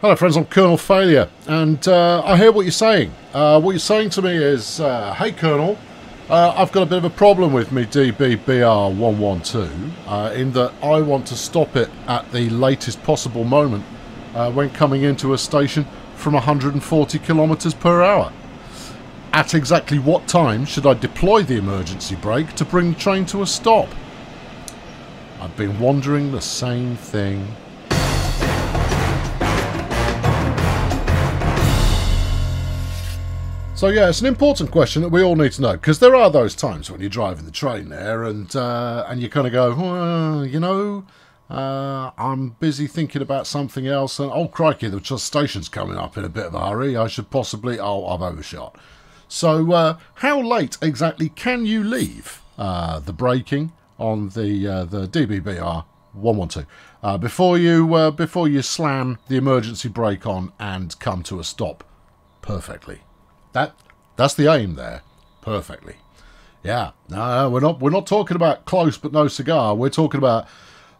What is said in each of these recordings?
Hello friends, I'm Colonel Failure, and uh, I hear what you're saying. Uh, what you're saying to me is, uh, hey Colonel, uh, I've got a bit of a problem with me DBBR112, uh, in that I want to stop it at the latest possible moment uh, when coming into a station from 140 kilometers per hour. At exactly what time should I deploy the emergency brake to bring the train to a stop? I've been wondering the same thing So yeah, it's an important question that we all need to know because there are those times when you're driving the train there and uh, and you kind of go, well, you know, uh, I'm busy thinking about something else, and oh crikey, the station's coming up in a bit of a hurry. I should possibly, oh, I've overshot. So uh, how late exactly can you leave uh, the braking on the uh, the DBBR 112 uh, before you before you slam the emergency brake on and come to a stop perfectly? That that's the aim there, perfectly. Yeah, no, we're not we're not talking about close but no cigar. We're talking about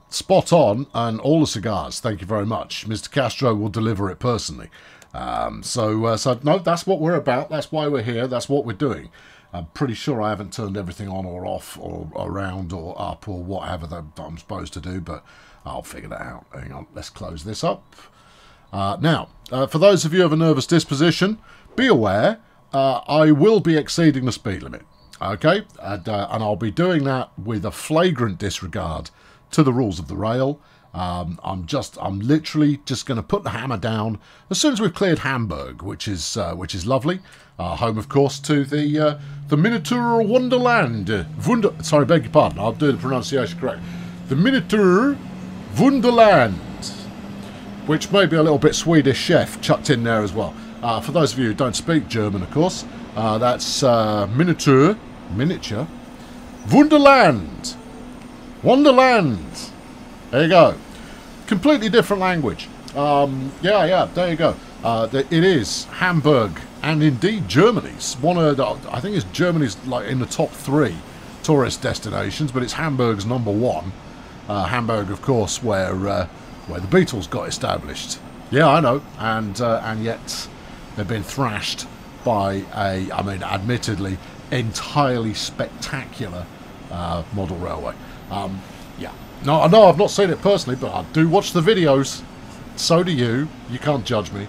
spot on and all the cigars. Thank you very much, Mr. Castro will deliver it personally. Um, so uh, so no, that's what we're about. That's why we're here. That's what we're doing. I'm pretty sure I haven't turned everything on or off or around or up or whatever that I'm supposed to do, but I'll figure that out. Hang on, let's close this up. Uh, now, uh, for those of you of a nervous disposition, be aware, uh, I will be exceeding the speed limit. Okay, and, uh, and I'll be doing that with a flagrant disregard to the rules of the rail. Um, I'm just, I'm literally just going to put the hammer down as soon as we've cleared Hamburg, which is, uh, which is lovely. Uh, home, of course, to the uh, the miniature wonderland. Wunder, sorry, beg your pardon. I'll do the pronunciation correct. The miniature wonderland, which may be a little bit Swedish chef chucked in there as well. Uh, for those of you who don't speak German, of course, uh, that's uh, Miniatur, miniature, Wunderland, Wonderland. There you go. Completely different language. Um, yeah, yeah, there you go. Uh, it is Hamburg and indeed Germany's one of the, I think it's Germany's like in the top three tourist destinations, but it's Hamburg's number one. Uh, Hamburg, of course, where uh, where the Beatles got established. Yeah, I know, and and yet They've been thrashed by a, I mean, admittedly, entirely spectacular uh, model railway. Um, yeah. No, I know I've not seen it personally, but I do watch the videos. So do you. You can't judge me.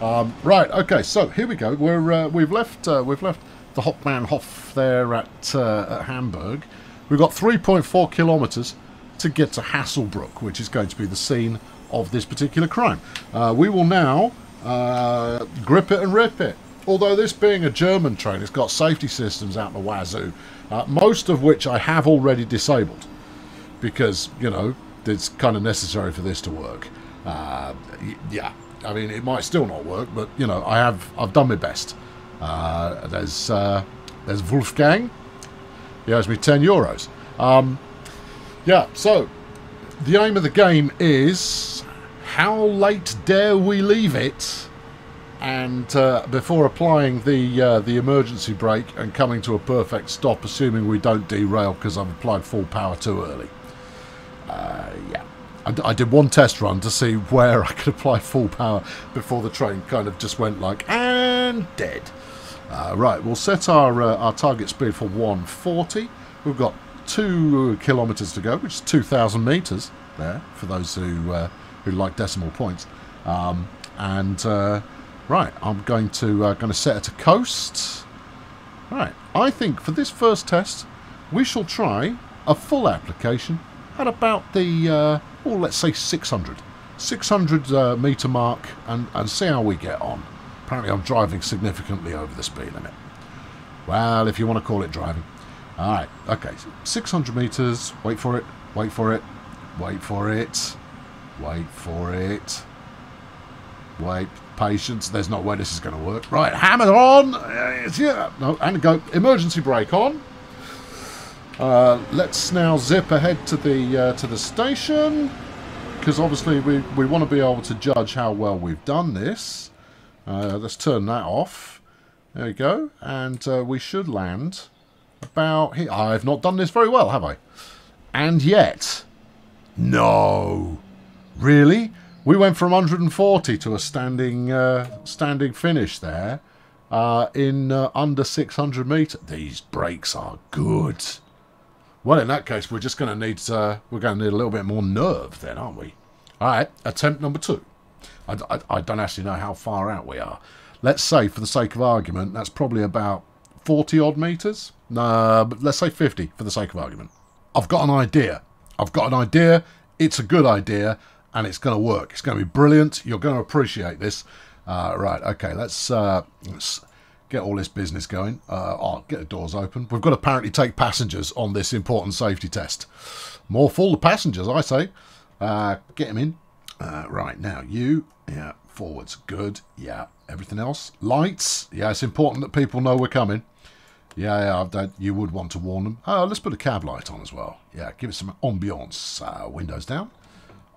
Um, right. Okay. So here we go. We're uh, we've left uh, we've left the Hauptbahnhof there at, uh, at Hamburg. We've got 3.4 kilometres to get to Hasselbrook, which is going to be the scene of this particular crime. Uh, we will now uh, grip it and rip it. Although this being a German train, it's got safety systems out the wazoo, uh, most of which I have already disabled because, you know, it's kind of necessary for this to work. Uh, yeah, I mean, it might still not work, but, you know, I have, I've done my best. Uh, there's, uh, there's Wolfgang. He owes me 10 euros. Um, yeah, so the aim of the game is how late dare we leave it? And uh, before applying the uh, the emergency brake and coming to a perfect stop, assuming we don't derail because I've applied full power too early. Uh, yeah, I, I, did one test run to see where I could apply full power before the train kind of just went like and dead. Uh, right, we'll set our uh, our target speed for 140. We've got two kilometres to go, which is 2,000 metres there for those who uh, who like decimal points. Um, and uh, right, I'm going to uh, going to set it to coast. Right, I think for this first test, we shall try a full application at about the, uh, oh, let's say 600. 600 uh, metre mark and, and see how we get on. Apparently I'm driving significantly over the speed limit. Well, if you want to call it driving. Alright, okay, 600 metres, wait for it, wait for it, wait for it. Wait for it. Wait, patience. There's no way this is going to work. Right, hammer on. Yeah. No, and go. Emergency brake on. Uh, let's now zip ahead to the uh, to the station because obviously we we want to be able to judge how well we've done this. Uh, let's turn that off. There we go, and uh, we should land about here. I've not done this very well, have I? And yet, no. Really? We went from 140 to a standing uh, standing finish there uh, in uh, under 600 meters. These brakes are good. Well, in that case, we're just going to need uh, we're going to need a little bit more nerve then, aren't we? All right, attempt number two. I, I, I don't actually know how far out we are. Let's say, for the sake of argument, that's probably about 40 odd meters. No, but let's say 50 for the sake of argument. I've got an idea. I've got an idea. It's a good idea, and it's going to work. It's going to be brilliant. You're going to appreciate this. Uh, right, okay, let's, uh, let's get all this business going. Uh, oh, get the doors open. We've got to apparently take passengers on this important safety test. More full the passengers, I say. Uh, get them in. Uh, right, now, you, yeah, forwards, good, yeah. Everything else? Lights, yeah, it's important that people know we're coming. Yeah, yeah, you would want to warn them. Oh, let's put a cab light on as well. Yeah, give it some ambiance. Uh, windows down.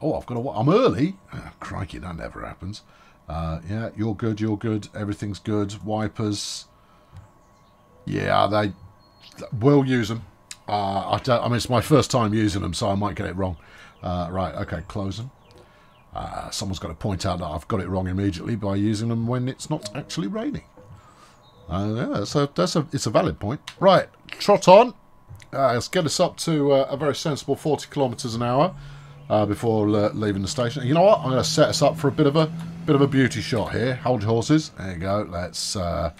Oh, I've got to. I'm early. Oh, crikey, that never happens. Uh, yeah, you're good. You're good. Everything's good. Wipers. Yeah, they. We'll use them. Uh, I, I, mean, it's my first time using them, so I might get it wrong. Uh, right. Okay. Close them. Uh, someone's got to point out that I've got it wrong immediately by using them when it's not actually raining. Uh, yeah, a, that's a, it's a valid point. Right, trot on. Uh, let's get us up to a very sensible 40 kilometres an hour uh, before uh, leaving the station. You know what? I'm going to set us up for a bit of a bit of a beauty shot here. Hold your horses. There you go. Let's uh,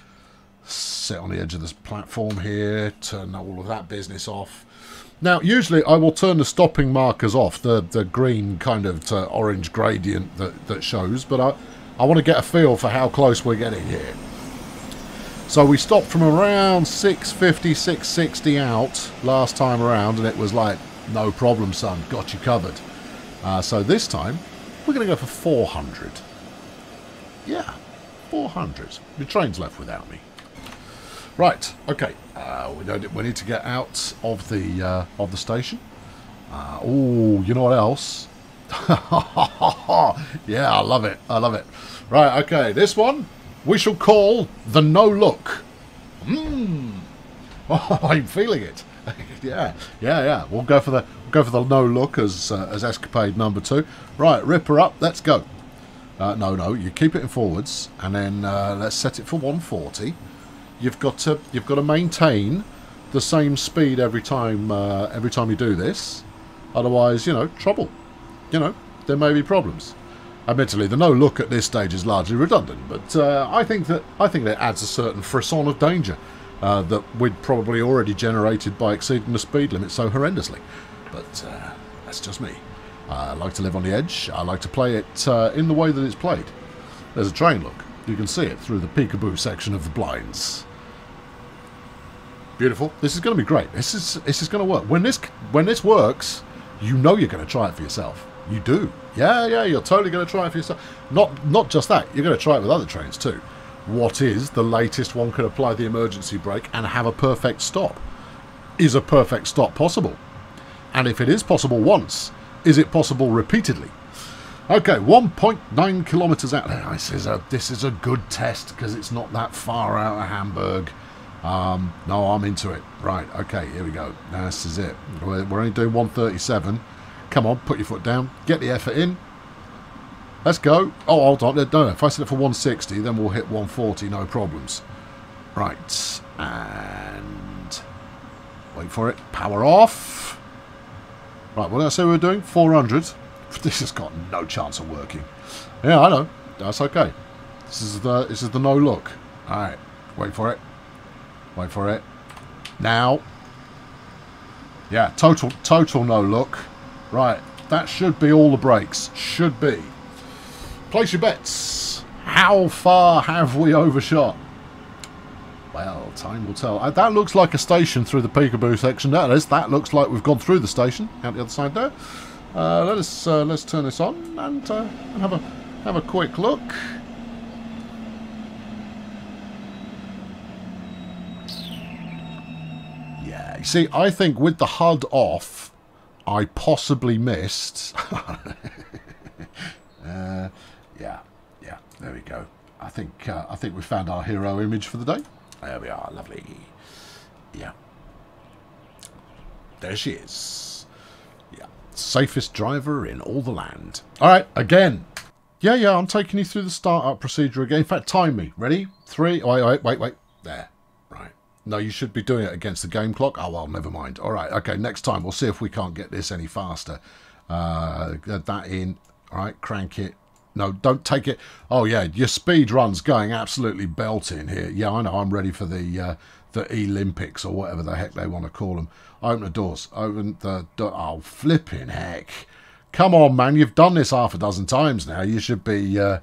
sit on the edge of this platform here. Turn all of that business off. Now, usually I will turn the stopping markers off, the, the green kind of orange gradient that, that shows, but I, I want to get a feel for how close we're getting here. So we stopped from around 650, 660 out last time around, and it was like, no problem, son, got you covered. Uh, so this time, we're going to go for 400. Yeah, 400. The train's left without me. Right, okay. Uh, we, we need to get out of the uh, of the station. Oh, you know what else? yeah, I love it. I love it. Right, okay. This one we shall call the no look. Mmm. Oh, I'm feeling it. yeah, yeah, yeah. We'll go for the we'll go for the no look as uh, as escapade number two. Right, rip her up. Let's go. Uh, no, no. You keep it in forwards, and then uh, let's set it for 140. You've got to you've got to maintain the same speed every time uh, every time you do this. Otherwise, you know, trouble. You know, there may be problems. Admittedly, the no look at this stage is largely redundant, but uh, I think that I think that adds a certain frisson of danger uh, that we'd probably already generated by exceeding the speed limit so horrendously. But uh, that's just me. I like to live on the edge. I like to play it uh, in the way that it's played. There's a train look. You can see it through the peekaboo section of the blinds. Beautiful. This is going to be great. This is this is going to work. When this when this works, you know you're going to try it for yourself. You do. Yeah, yeah, you're totally going to try it for yourself. Not, not just that, you're going to try it with other trains too. What is the latest one could apply the emergency brake and have a perfect stop? Is a perfect stop possible? And if it is possible once, is it possible repeatedly? Okay, 1.9 kilometres out. This is a this is a good test because it's not that far out of Hamburg. Um, no, I'm into it. Right, okay, here we go. This is it. We're, we're only doing 137. Come on, put your foot down. Get the effort in. Let's go. Oh, hold on. No, no, if I set it for 160, then we'll hit 140, no problems. Right. And... Wait for it. Power off. Right, what did I say we were doing? 400. This has got no chance of working. Yeah, I know. That's okay. This is the this is the no look. Alright. Wait for it. Wait for it. Now. Yeah, total total no look. Right, that should be all the brakes. Should be. Place your bets. How far have we overshot? Well, time will tell. Uh, that looks like a station through the peekaboo section. That is. That looks like we've gone through the station out the other side there. Uh, let us uh, let's turn this on and, uh, have a have a quick look. Yeah, you see, I think with the HUD off, I possibly missed. yeah, yeah, there we go. I think uh, I think we found our hero image for the day. There we are, lovely. Yeah, there she is. Yeah, safest driver in all the land. All right, again, Yeah, yeah, I'm taking you through the startup procedure again. In fact, time me. Ready? Three. Wait, wait, wait, wait. There. Right. No, you should be doing it against the game clock. Oh, well, never mind. All right. Okay, next time we'll see if we can't get this any faster. Uh, get that in. All right, crank it. No, don't take it. Oh, yeah, your speed run's going absolutely belting here. Yeah, I know. I'm ready for the uh, the Olympics or whatever the heck they want to call them. Open the doors. Open the door. Oh, flipping heck. Come on, man. You've done this half a dozen times now. You should be uh,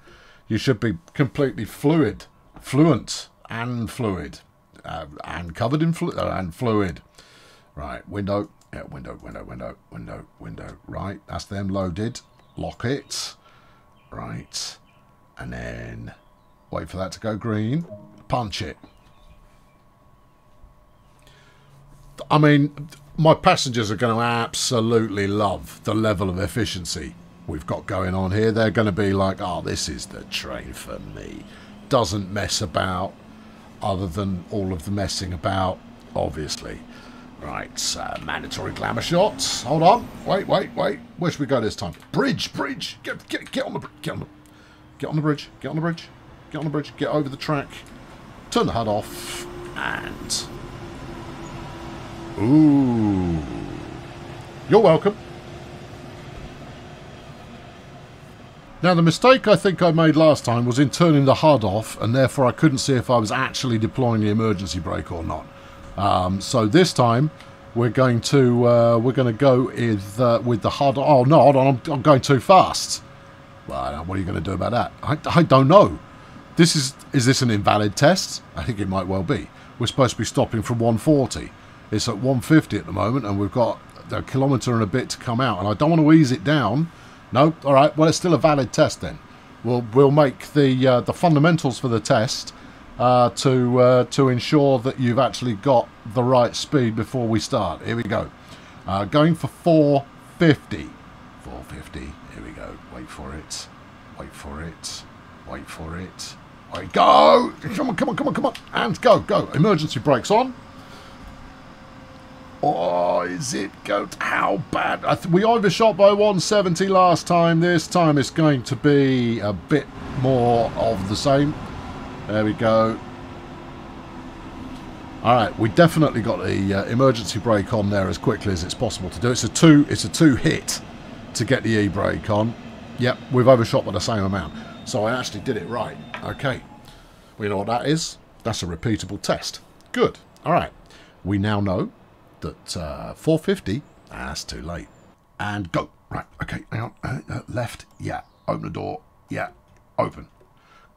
you should be completely fluid, fluent and fluid, uh, and covered in flu- uh, and fluid. Right, window, yeah, window, window, window, window, window. Right, that's them loaded. Lock it. Right, and then wait for that to go green. Punch it. I mean, my passengers are going to absolutely love the level of efficiency we've got going on here. They're going to be like, oh, this is the train for me. Doesn't mess about, other than all of the messing about, obviously. Right, uh, mandatory glamour shots. Hold on. Wait, wait, wait. Where should we go this time? Bridge, bridge. Get, get, get on the, get on the, get on the bridge. Get on the bridge. Get on the bridge. Get over the track. Turn the HUD off, and Ooh. You're welcome. Now, the mistake I think I made last time was in turning the HUD off, and therefore I couldn't see if I was actually deploying the emergency brake or not. Um, so this time, we're going to uh, we're going to go with uh, with the HUD. Oh no, hold on, I'm, I'm going too fast. Well, what are you going to do about that? I, I don't know. This is is this an invalid test? I think it might well be. We're supposed to be stopping from 140. It's at 150 at the moment, and we've got a kilometre and a bit to come out, and I don't want to ease it down. No, all right. Well, it's still a valid test then. We'll we'll make the uh, the fundamentals for the test uh, to uh, to ensure that you've actually got the right speed before we start. Here we go. Uh, going for 450. 450. Here we go. Wait for it. Wait for it. Wait for it. Wait. Go! Come on! Come on! Come on! Come on! And go! Go! Emergency brakes on. Oh, is it going? How bad? we overshot by 170 last time. This time it's going to be a bit more of the same. There we go. All right, we definitely got the uh, emergency brake on there as quickly as it's possible to do. It's a two. It's a two hit to get the e-brake on. Yep, we've overshot by the same amount. So I actually did it right. Okay. We know what that is. That's a repeatable test. Good. All right. We now know that uh, 450, that's too late. And go. Right, okay, on. Uh, uh, left, yeah. Open the door, yeah. Open.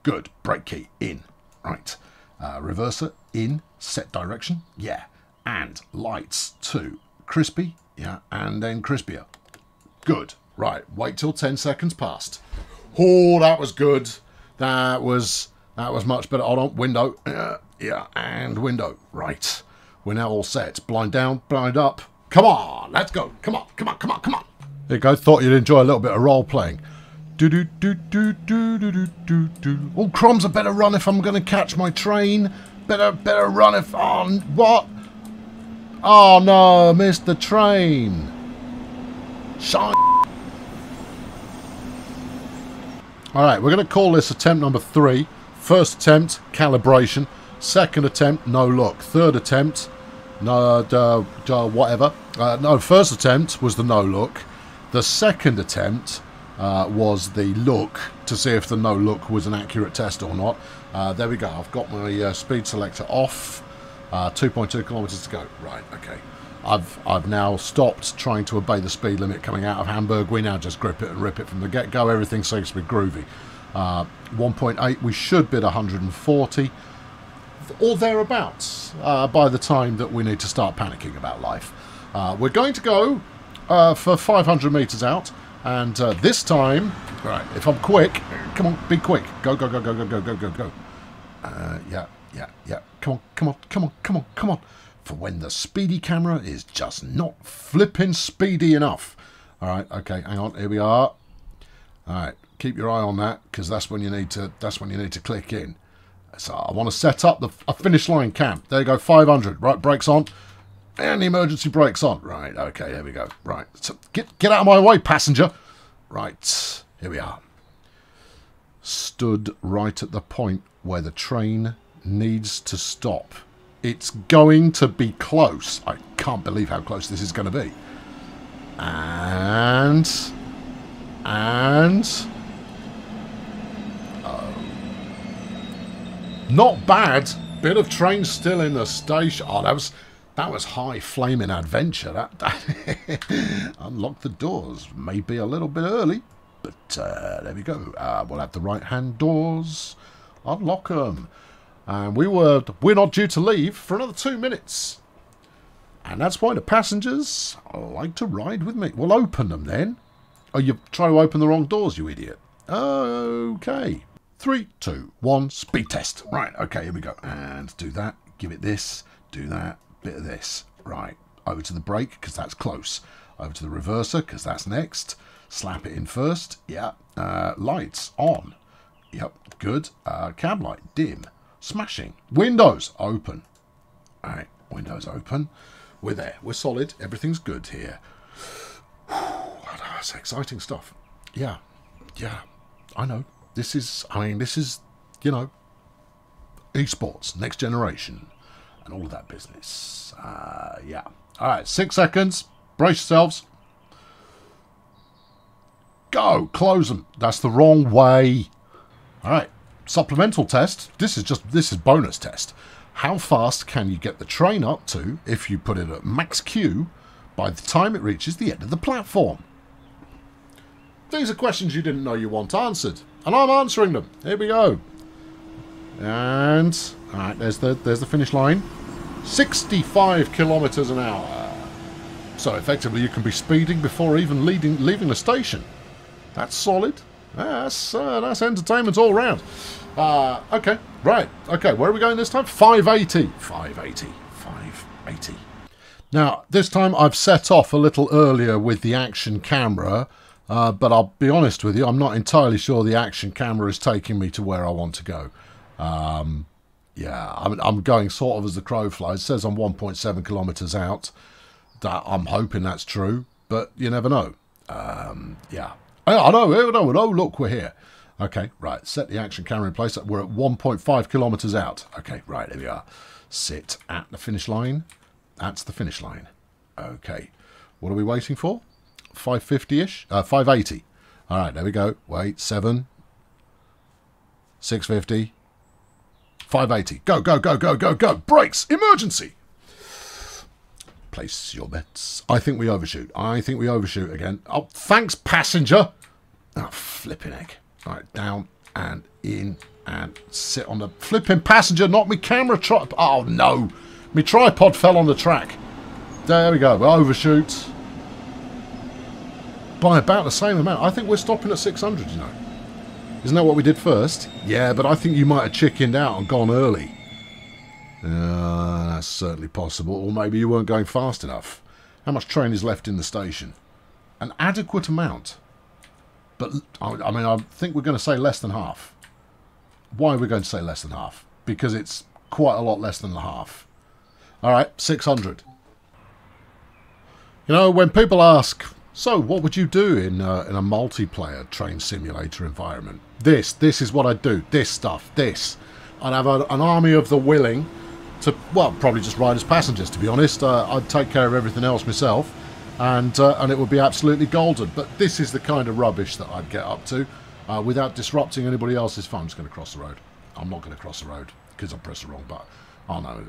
Good. Brake key, in. Right. Uh, reverser, in. Set direction, yeah. And lights, too. Crispy, yeah. And then crispier. Good. Right, wait till 10 seconds passed. Oh, that was good. That was that was much better. Hold on, window. Uh, yeah, and window. Right. We're now all set. Blind down, blind up. Come on, let's go. Come on, come on, come on, come on. There you go. Thought you'd enjoy a little bit of role playing. Do do do do do do do do do. Oh, crumbs! A better run if I'm going to catch my train. Better better run if on oh, what? Oh no, missed the train. Shine. All right, we're going to call this attempt number three. First attempt, calibration. Second attempt, no look. Third attempt, no, uh, uh, whatever. Uh, no, first attempt was the no look. The second attempt uh, was the look to see if the no look was an accurate test or not. Uh, there we go. I've got my uh, speed selector off. 2.2 kilometers to go. Right. Okay. I've I've now stopped trying to obey the speed limit coming out of Hamburg. We now just grip it and rip it from the get go. Everything seems to be groovy. 1.8. We should bid 140 or thereabouts uh, by the time that we need to start panicking about life. Uh, we're going to go uh, for 500 metres out, and uh, this time, right, if I'm quick, come on, be quick. Go, go, go, go, go, go, go, go, go. Uh, yeah, yeah, yeah. Come on, come on, come on, come on, come on. For when the speedy camera is just not flipping speedy enough. All right, okay, hang on, here we are. All right, keep your eye on that because that's when you need to. That's when you need to click in. So I want to set up the a finish line cam. There you go, 500. Right, brakes on. And the emergency brakes on. Right, okay, here we go. Right, so get, get out of my way, passenger. Right, here we are. stood right at the point where the train needs to stop. It's going to be close. I can't believe how close this is going to be. And... And... Oh. Not bad. Bit of train still in the station. Oh, that was... That was high flaming adventure. That, that unlock the doors. Maybe a little bit early, but uh, there we go. Uh, we'll have the right hand doors. Unlock them. And we were we're not due to leave for another two minutes. And that's why the passengers like to ride with me. We'll open them then. Oh, you try to open the wrong doors, you idiot. Okay. Three, two, one, speed test. Right, okay, here we go. And do that. Give it this. Do that bit of this. Right, over to the brake, because that's close. Over to the reverser, because that's next. Slap it in first. Yeah. Uh, lights on. Yep, good. Uh, cab light, dim. Smashing. Windows, open. Alright, windows open. We're there. We're solid. Everything's good here. That's exciting stuff. Yeah. Yeah. I know. This is, I mean, this is, you know, esports, next generation and all of that business. Uh, yeah. All right, six seconds. Brace yourselves. Go. Close them. That's the wrong way. All right. Supplemental test. This is just this is bonus test. How fast can you get the train up to if you put it at max Q by the time it reaches the end of the platform? These are questions you didn't know you want answered, and I'm answering them. Here we go. And all right, there's the there's the finish line. 65 kilometers an hour. So effectively, you can be speeding before even leading, leaving the station. That's solid. That's uh, that's entertainment all round. Uh, okay, right. Okay, where are we going this time? 580. 580. 580. Now, this time I've set off a little earlier with the action camera, uh, but I'll be honest with you, I'm not entirely sure the action camera is taking me to where I want to go. Um, yeah, I'm, I'm going sort of as the crow flies. It says I'm 1.7 kilometres out. That I'm hoping that's true, but you never know. Um, yeah. I, I know, I know. Oh, look, we're here. Okay, right. Set the action camera in place. We're at 1.5 kilometres out. Okay, right, there we are. Sit at the finish line. That's the finish line. Okay. What are we waiting for? 550-ish? Uh, 580. All right, there we go. Wait, 7. 650. 580. Go, go, go, go, go, go. Brakes. Emergency. Place your bets. I think we overshoot. I think we overshoot again. Oh, thanks, passenger. Oh, flipping egg. All right, down and in and sit on the flipping passenger, not me camera tripod. Oh, no. Me tripod fell on the track. There we go. We overshoot by about the same amount. I think we're stopping at 600, you know. Isn't that what we did first? Yeah, but I think you might have chickened out and gone early. Uh, that's certainly possible. Or maybe you weren't going fast enough. How much train is left in the station? An adequate amount. But, I mean, I think we're going to say less than half. Why are we going to say less than half? Because it's quite a lot less than half. All right, 600. You know, when people ask, so, what would you do in, uh, in a multiplayer train simulator environment? This, this is what I'd do. This stuff, this. I'd have a, an army of the willing to, well, probably just ride as passengers, to be honest. Uh, I'd take care of everything else myself, and uh, and it would be absolutely golden. But this is the kind of rubbish that I'd get up to uh, without disrupting anybody else's fun. I'm just going to cross the road. I'm not going to cross the road because I pressed the wrong button. Oh no,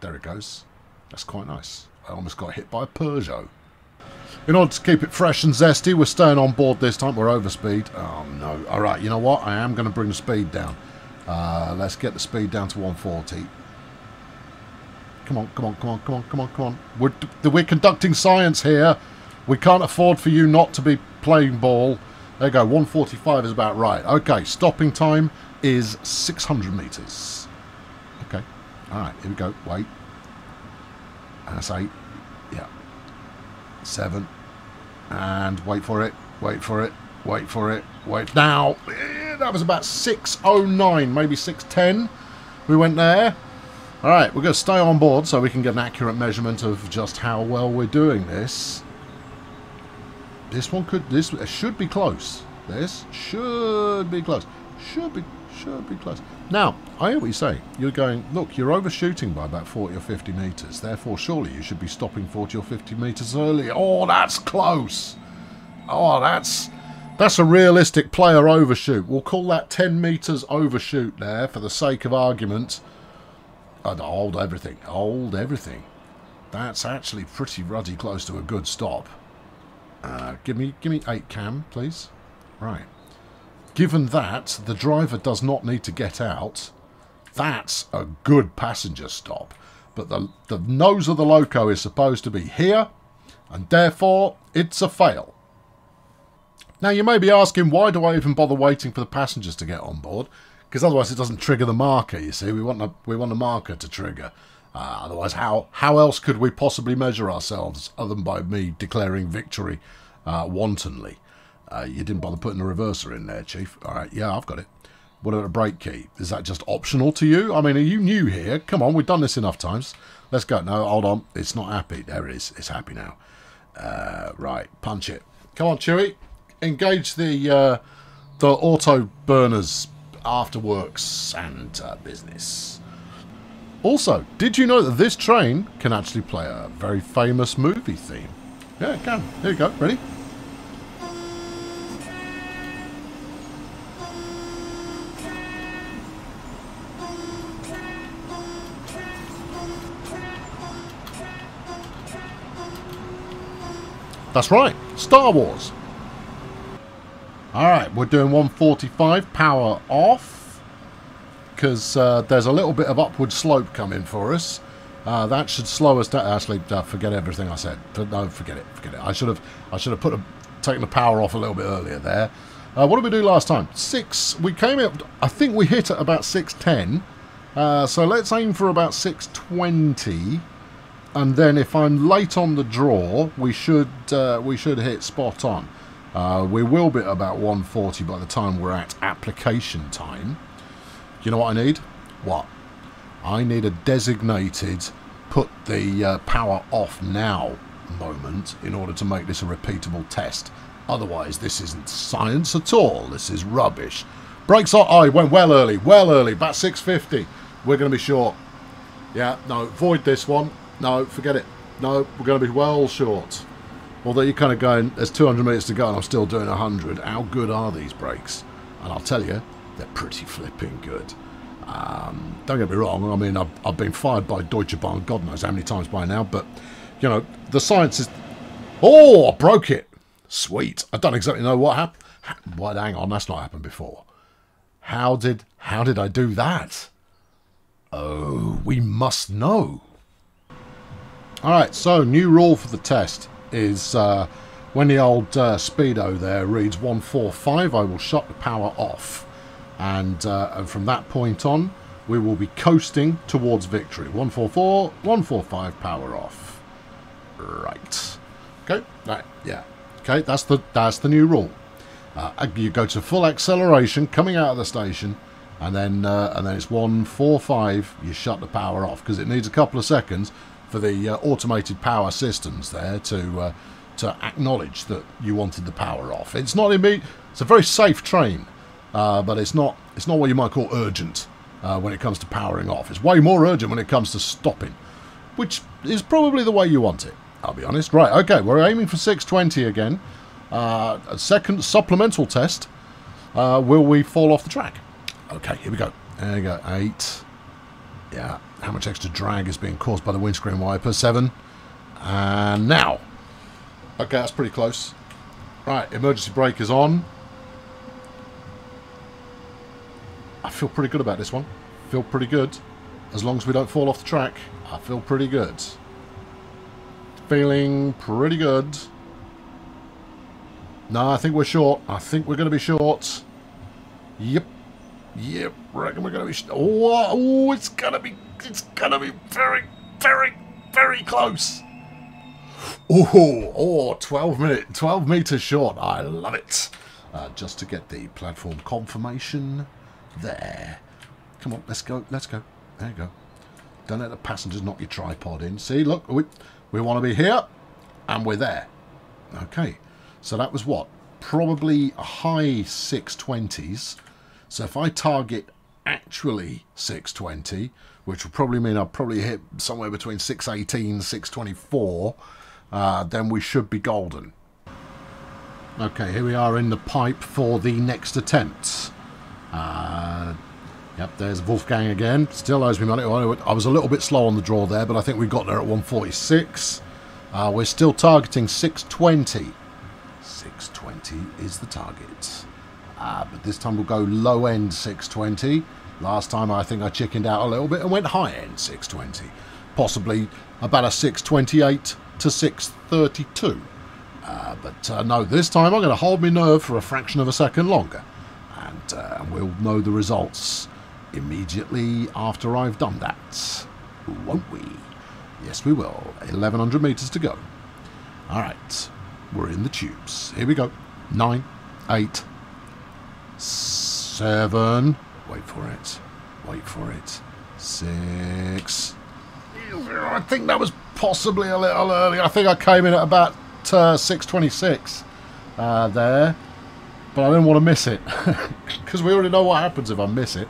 there it goes. That's quite nice. I almost got hit by a Peugeot. In order to keep it fresh and zesty, we're staying on board this time. We're over speed. Oh, no. All right, you know what? I am going to bring the speed down. Uh, let's get the speed down to 140. Come on, come on, come on, come on, come on, come on. We're, we're conducting science here. We can't afford for you not to be playing ball. There you go, 145 is about right. Okay, stopping time is 600 metres. Okay, all right, here we go. Wait. And that's eight seven, and wait for it, wait for it, wait for it, wait. Now, that was about 6.09, maybe 6.10 we went there. All right, we're going to stay on board so we can get an accurate measurement of just how well we're doing this. This one could, this should be close. This should be close. Should be, should be close. Now, I hear say. You're going, look, you're overshooting by about 40 or 50 metres. Therefore, surely you should be stopping 40 or 50 metres early. Oh, that's close. Oh, that's that's a realistic player overshoot. We'll call that 10 metres overshoot there for the sake of argument. I'd hold everything. Hold everything. That's actually pretty ruddy close to a good stop. Uh, give me give me 8 cam, please. Right. Given that the driver does not need to get out, that's a good passenger stop. But the, the nose of the loco is supposed to be here, and therefore it's a fail. Now you may be asking, why do I even bother waiting for the passengers to get on board? Because otherwise it doesn't trigger the marker, you see. We want a, we want a marker to trigger. Uh, otherwise, how, how else could we possibly measure ourselves other than by me declaring victory uh, wantonly? Uh, you didn't bother putting a reverser in there, Chief. All right, yeah, I've got it. What about a brake key? Is that just optional to you? I mean, are you new here? Come on, we've done this enough times. Let's go. No, hold on. It's not happy. There it is. It's happy now. Uh, right, punch it. Come on, Chewie engage the uh, the auto burners afterworks and uh, business. Also, did you know that this train can actually play a very famous movie theme? Yeah, it can. Here you go. Ready? That's right, Star Wars. Alright, we're doing 145, power off. Because uh, there's a little bit of upward slope coming for us. Uh, that should slow us down. Actually, uh, forget everything I said. No, forget it. Forget it. I should have. I should have put a, taken the power off a little bit earlier there. Uh, what did we do last time? Six. We came up. I think we hit at about six ten. Uh, so let's aim for about six twenty, and then if I'm late on the draw, we should uh, we should hit spot on. Uh, we will be at about 140 by the time we're at application time. You know what I need? What? I need a designated put the uh, power off now moment in order to make this a repeatable test. Otherwise, this isn't science at all. This is rubbish. Brakes on. Oh, it went well early. Well early. About 650. We're going to be short. Yeah, no, void this one. No, forget it. No, we're going to be well short. Although you're kind of going, there's 200 minutes to go and I'm still doing 100. How good are these brakes? And I'll tell you, they're pretty flipping good. Um, don't get me wrong, I mean, I've, I've been fired by Deutsche Bahn God knows how many times by now, but, you know, the science is... Oh, I broke it! Sweet. I don't exactly know what happened. What, hang on, that's not happened before. How did, how did I do that? Oh, we must know. Alright, so new rule for the test is uh, when the old uh, speedo there reads 145 I will shut the power off. And, uh, and from that point on we will be coasting towards victory. 144 145 power off. Right. Okay right yeah. Okay that's the that's the new rule. Uh, you go to full acceleration coming out of the station and then uh, and then it's 145 you shut the power off because it needs a couple of seconds for the uh, automated power systems there to uh, to acknowledge that you wanted the power off. It's not immediate. It's a very safe train, uh, but it's not it's not what you might call urgent uh, when it comes to powering off. It's way more urgent when it comes to stopping, which is probably the way you want it. I'll be honest. Right, okay, we're aiming for 620 again. Uh, a second supplemental test. Uh, will we fall off the track? Okay, here we go. There you go. Eight. Yeah, how much extra drag is being caused by the windscreen wiper. Seven. And now. Okay, that's pretty close. Right, emergency brake is on. I feel pretty good about this one. Feel pretty good. As long as we don't fall off the track, I feel pretty good. Feeling pretty good. No, I think we're short. I think we're going to be short. Yep. Yep, reckon we're going to be... Oh, oh, it's going to be it's gonna be very, very, very close. Oh, oh, 12 minute, 12 meters short. I love it. Uh, just to get the platform confirmation there. Come on, let's go, let's go. There you go. Don't let the passengers knock your tripod in. See, look, we, we want to be here, and we're there. Okay, so that was what? Probably a high 620s. So if I target actually 620, which will probably mean I'll probably hit somewhere between 618 624, uh, then we should be golden. Okay, here we are in the pipe for the next attempt. Uh, yep, there's Wolfgang again. Still owes me money. I was a little bit slow on the draw there, but I think we got there at 146. Uh, we're still targeting 620. 620 is the target. Uh, but this time we'll go low end 620. Last time I think I chickened out a little bit and went high end 620. Possibly about a 628 to 632. Uh, but uh, no, this time I'm going to hold my nerve for a fraction of a second longer. And uh, we'll know the results immediately after I've done that. Won't we? Yes, we will. 1100 metres to go. Alright, we're in the tubes. Here we go. Nine, eight, seven. Wait for it. Wait for it. Six. I think that was possibly a little early. I think I came in at about uh, 626 uh, there. But I didn't want to miss it. Because we already know what happens if I miss it.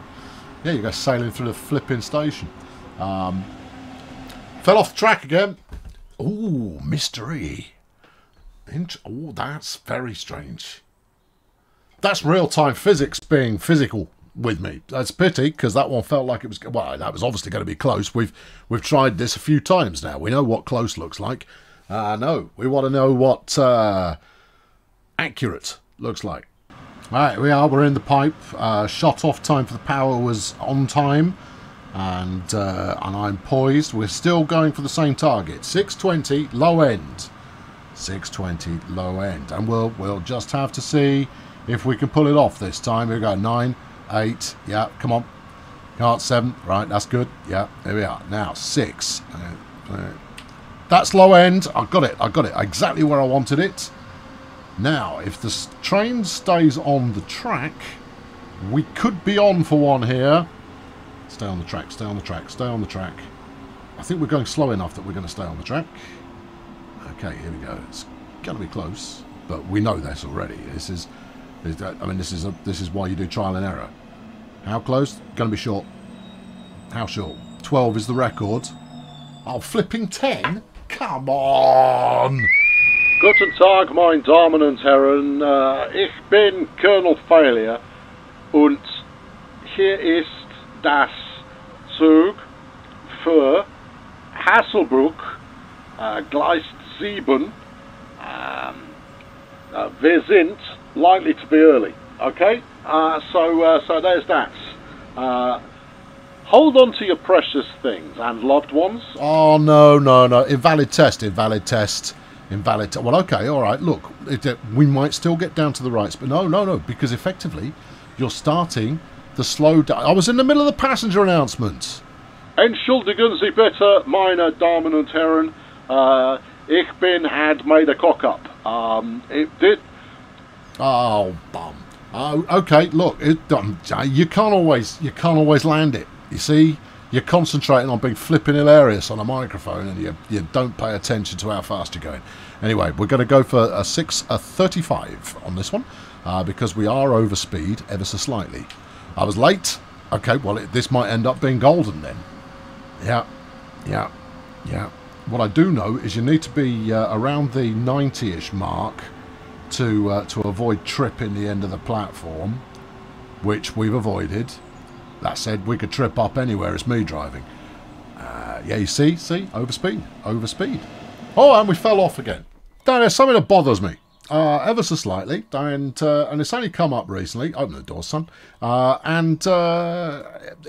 Yeah, you go sailing through the flipping station. Um, fell off the track again. Ooh, mystery. Oh, that's very strange. That's real-time physics being physical with me. That's pity because that one felt like it was well. That was obviously going to be close. We've we've tried this a few times now. We know what close looks like. Uh, no, we want to know what uh, accurate looks like. All right, we are. We're in the pipe. Uh, shot off time for the power was on time, and uh, and I'm poised. We're still going for the same target. 620 low end. 620 low end, and we'll we'll just have to see if we can pull it off this time. We go nine, eight. Yeah, come on. Can't seven. Right, that's good. Yeah, there we are. Now six. Uh, uh, that's low end. I got it. I got it exactly where I wanted it. Now, if the train stays on the track, we could be on for one here. Stay on the track, stay on the track, stay on the track. I think we're going slow enough that we're going to stay on the track. Okay, here we go. It's going to be close, but we know this already. This is, I mean, this is a, this is why you do trial and error. How close? Going to be short. How short? 12 is the record. Oh, flipping 10? Come on! Guten Tag, mein Damen und Herren. Uh, ich bin Colonel Failure und hier ist das Zug für Hasselbrook, uh, Gleis 7. Um, uh, wir sind likely to be early. Okay, uh, so uh, so there's that. Uh, hold on to your precious things and loved ones. Oh no no no! Invalid test. Invalid test. Invalid. T- well, okay, all right. Look, it, uh, we might still get down to the rights, but no no no, because effectively, you're starting the slow down. I was in the middle of the passenger announcement. Entschuldigen Sie bitte, meine Damen und Herren. Uh, ich bin had made a cock up. Um, it did. Oh, bum. Oh, okay. Look, it, um, you can't always you can't always land it. You see, you're concentrating on being flipping hilarious on a microphone, and you you don't pay attention to how fast you're going. Anyway, we're going to go for a six a thirty-five on this one uh, because we are over speed ever so slightly. I was late. Okay, well it, this might end up being golden then. Yeah, yeah, yeah. What I do know is you need to be uh, around the 90-ish mark to uh, to avoid tripping the end of the platform, which we've avoided. That said, we could trip up anywhere. It's me driving. Uh, yeah, you see, see, overspeed, overspeed. Oh, and we fell off again. There's something that bothers me. Uh, ever so slightly, and uh, and it's only come up recently. Open the door, son. Uh, and uh,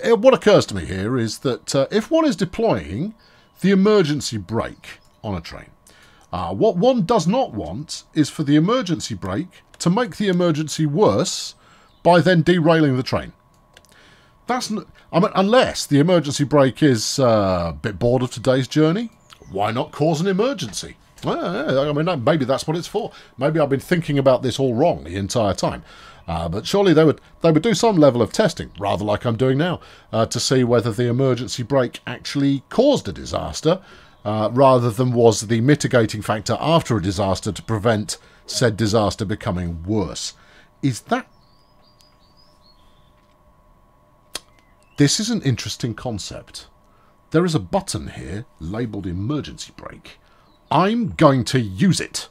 it, what occurs to me here is that uh, if one is deploying the emergency brake on a train, uh, what one does not want is for the emergency brake to make the emergency worse by then derailing the train. That's mean, unless the emergency brake is uh, a bit bored of today's journey, why not cause an emergency? Well, I mean, maybe that's what it's for. Maybe I've been thinking about this all wrong the entire time. Uh, but surely they would they would do some level of testing, rather like I'm doing now, uh, to see whether the emergency brake actually caused a disaster, uh, rather than was the mitigating factor after a disaster to prevent said disaster becoming worse. Is that This is an interesting concept. There is a button here labelled emergency brake. I'm going to use it.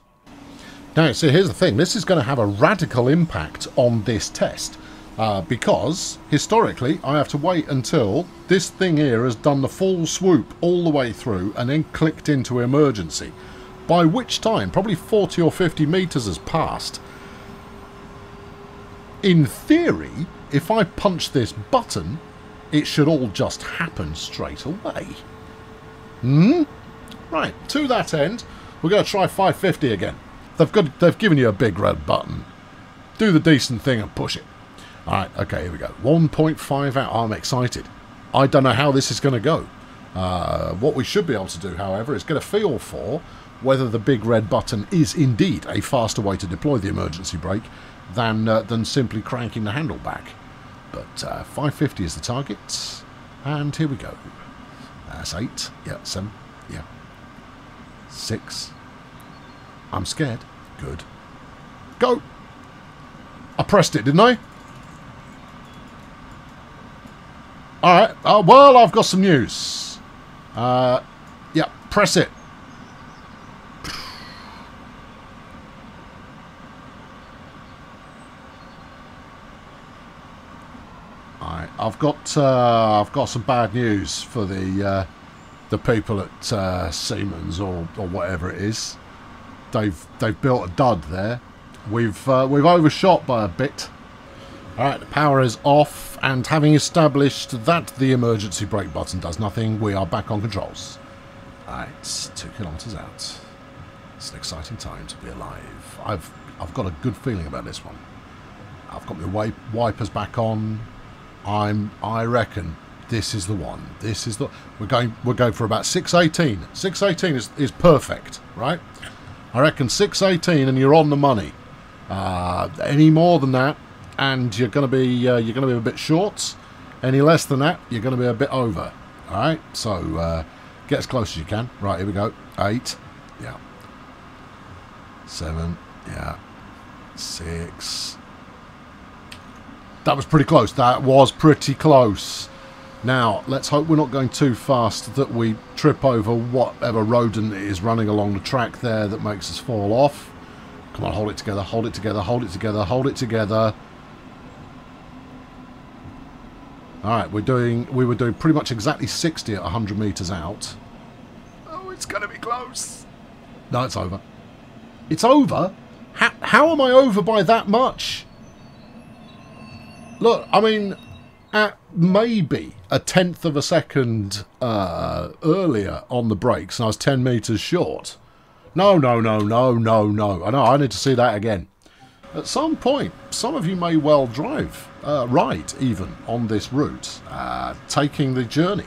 Now, see, here's the thing. This is going to have a radical impact on this test. Uh, because, historically, I have to wait until this thing here has done the full swoop all the way through and then clicked into emergency. By which time, probably 40 or 50 metres has passed. In theory, if I punch this button, it should all just happen straight away. Hmm? Right, to that end, we're going to try 550 again. They've got they've given you a big red button. Do the decent thing and push it. Alright, okay, here we go. 1.5 out. I'm excited. I don't know how this is going to go. Uh, what we should be able to do, however, is get a feel for whether the big red button is indeed a faster way to deploy the emergency brake than, uh, than simply cranking the handle back. But uh, 550 is the target, and here we go. That's 8, yeah, 7, yeah, 6. I'm scared. Good. Go! I pressed it, didn't I? Alright, uh, well, I've got some news. Uh, yeah, press it. Alright, I've got uh, I've got some bad news for the uh, the people at uh, Siemens or, or whatever it is. They've they've built a dud there. We've uh, we've overshot by a bit. Alright, the power is off, and having established that the emergency brake button does nothing, we are back on controls. Alright, two kilometres out. It's an exciting time to be alive. I've I've got a good feeling about this one. I've got my wi wipers back on. I'm I reckon this is the one. This is the we're going we're going for about 618. 618 is, is perfect, right? I reckon 618 and you're on the money. Uh, any more than that and you're going to be uh, you're going to be a bit short. Any less than that, you're going to be a bit over. All right, so uh, get as close as you can. Right, here we go. Eight, yeah. Seven, yeah. Six. That was pretty close. That was pretty close. Now, let's hope we're not going too fast that we trip over whatever rodent is running along the track there that makes us fall off. Come on, hold it together, hold it together, hold it together, hold it together. Alright, we're doing we were doing pretty much exactly 60 at 100 metres out. Oh, it's going to be close. No, it's over. It's over? How, how am I over by that much? Look, I mean, at maybe a tenth of a second uh, earlier on the brakes, and I was 10 metres short. No, no, no, no, no, no. I know, I need to see that again. At some point, some of you may well drive, uh, ride even, on this route, uh, taking the journey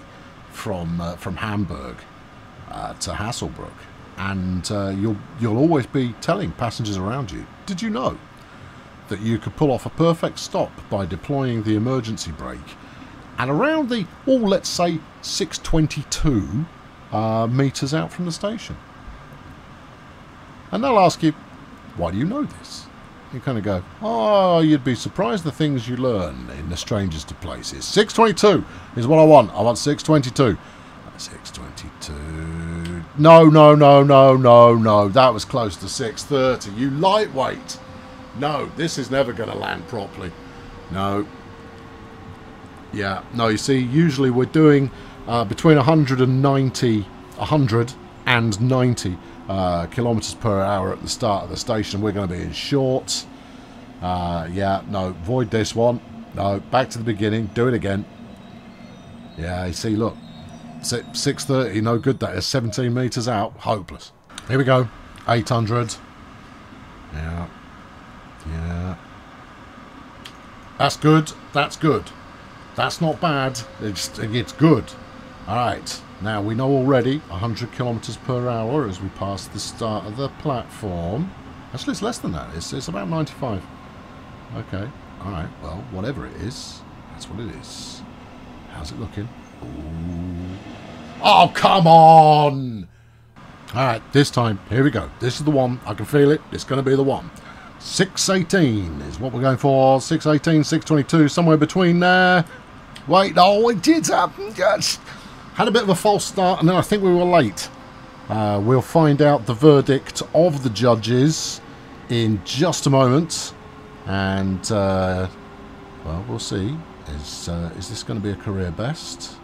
from uh, from Hamburg uh, to Hasselbrook, and uh, you'll you'll always be telling passengers around you. Did you know that you could pull off a perfect stop by deploying the emergency brake, and around the oh let's say 622 uh, meters out from the station? And they'll ask you, why do you know this? You kind of go, oh, you'd be surprised the things you learn in the strangest of places. 622 is what I want. I want 622. 622. No, no, no, no, no, no. That was close to 630. You lightweight. No, this is never going to land properly. No. Yeah, no, you see, usually we're doing uh, between 190, 100 and 90 uh, kilometers per hour at the start of the station. We're going to be in short. Uh, yeah, no, void this one. No, back to the beginning. Do it again. Yeah, you see, look. 630, no good that is. 17 metres out. Hopeless. Here we go. 800. Yeah. Yeah. That's good. That's good. That's not bad. It's, it's good. All right. Now we know already 100 kilometers per hour as we pass the start of the platform. Actually, it's less than that. It's, it's about 95. Okay. All right. Well, whatever it is, that's what it is. How's it looking? Ooh. Oh, come on! All right, this time, here we go. This is the one. I can feel it. It's going to be the one. 618 is what we're going for. 618, 622, somewhere between there. Wait, no, it did happen. Yes. Had a bit of a false start, and then I think we were late. Uh, we'll find out the verdict of the judges in just a moment. And, uh, well, we'll see. Is, uh, is this going to be a career best?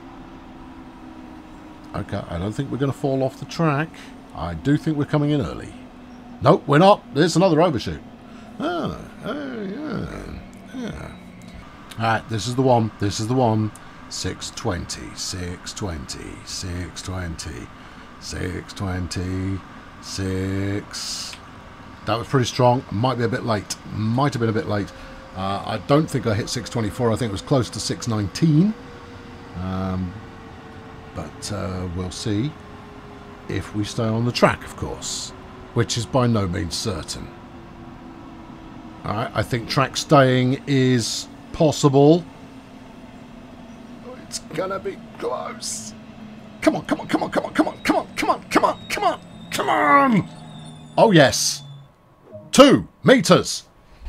Okay, I don't think we're going to fall off the track. I do think we're coming in early. Nope, we're not. There's another overshoot. Oh, oh yeah, yeah. Alright, this is the one. This is the one. 620, 620, 620, 620, 6... That was pretty strong. Might be a bit late. Might have been a bit late. Uh, I don't think I hit 624. I think it was close to 619. Um, but uh, we'll see if we stay on the track, of course, which is by no means certain. I think track staying is possible. It's gonna be close. Come on, come on, come on, come on, come on, come on, come on, come on, come on, come on! Oh yes! Two meters!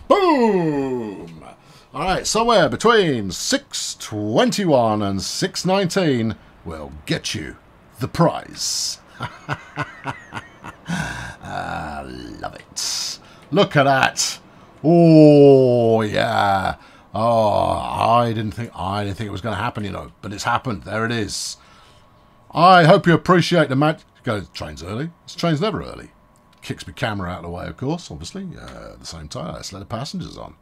Boom! Alright, somewhere between 621 and 619 will get you the prize. I ah, love it. Look at that. Oh, yeah. Oh, I didn't think I didn't think it was going to happen, you know, but it's happened. There it is. I hope you appreciate the match. Go, train's early. This train's never early. Kicks my camera out of the way, of course, obviously. Uh, at the same time, let's let the passengers on.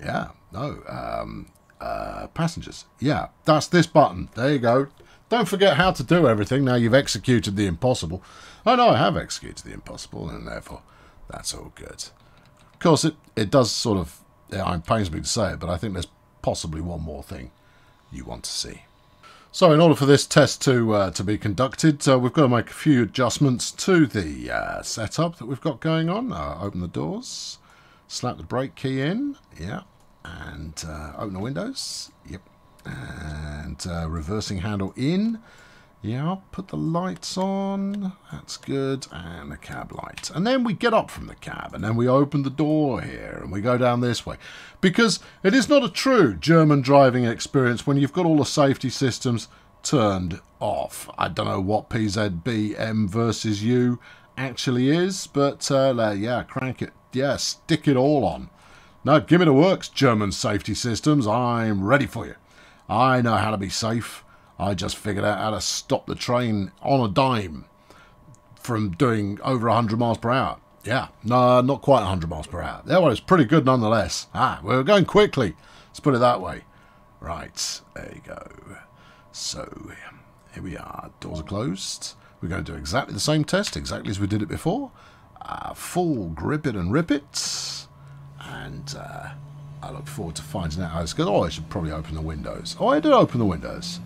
Yeah, no, um, uh, passengers. Yeah, that's this button. There you go. Don't forget how to do everything now you've executed the impossible. Oh no, I have executed the impossible, and therefore that's all good. Of course, it, it does sort of, it pains me to say it, but I think there's possibly one more thing you want to see. So in order for this test to uh, to be conducted, uh, we've got to make a few adjustments to the uh, setup that we've got going on. Uh, open the doors, slap the brake key in, yeah, and uh, open the windows, yep, and uh, reversing handle in. Yeah, put the lights on. That's good. And the cab light. And then we get up from the cab and then we open the door here and we go down this way. Because it is not a true German driving experience when you've got all the safety systems turned off. I don't know what PZBM versus U actually is, but uh, yeah, crank it. Yeah, stick it all on. Now, give me the works, German safety systems. I'm ready for you. I know how to be safe. I just figured out how to stop the train on a dime from doing over 100 miles per hour. Yeah, no, not quite 100 miles per hour. That was pretty good nonetheless. Ah, we were going quickly. Let's put it that way. Right, there you go. So, here we are. Doors are closed. We're going to do exactly the same test, exactly as we did it before. Uh, full grip it and rip it. And uh, I look forward to finding out how it's going. Oh, I should probably open the windows. Oh, I did open the windows.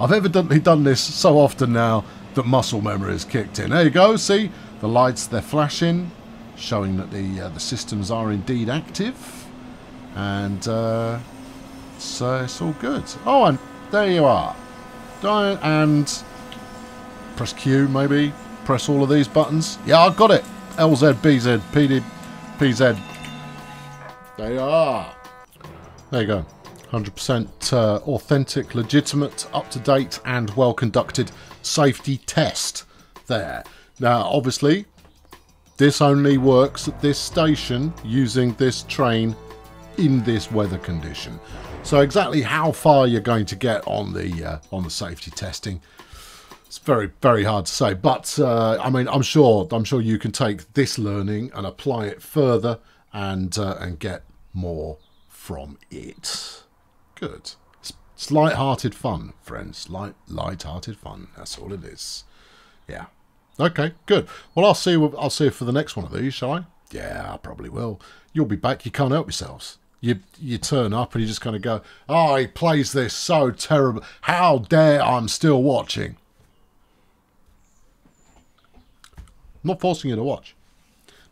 I've evidently done this so often now that muscle memory has kicked in. There you go, see? The lights, they're flashing, showing that the, uh, the systems are indeed active. And uh, so it's all good. Oh, and there you are. And press Q, maybe. Press all of these buttons. Yeah, I've got it. LZ, BZ, PD, PZ. There you are. There you go. 100% uh, authentic, legitimate, up to date, and well conducted safety test there. Now, obviously, this only works at this station using this train in this weather condition. So exactly how far you're going to get on the uh, on the safety testing, it's very very hard to say. But uh, I mean, I'm sure I'm sure you can take this learning and apply it further and uh, and get more from it. Good. It's, light-hearted fun, friends. Light, light-hearted fun. That's all it is. Yeah. Okay, good. Well, I'll see you. I'll see you for the next one of these, shall I? Yeah, I probably will. You'll be back. You can't help yourselves. You you turn up and you just kind of go, "Oh, he plays this so terrible. How dare I'm still watching?" I'm not forcing you to watch.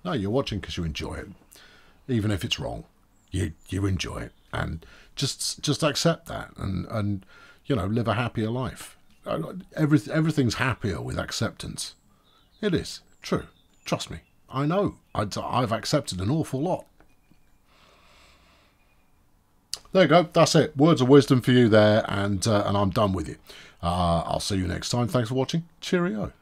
No, you're watching because you enjoy it, even if it's wrong. You you enjoy it, and just just accept that and and you know live a happier life. Every, everything's happier with acceptance. It is true. Trust me. I know. i I've accepted an awful lot. there you go. That's it. Words of wisdom for you there, and uh, and I'm done with you. Uh, I'll see you next time. Thanks for watching. Cheerio.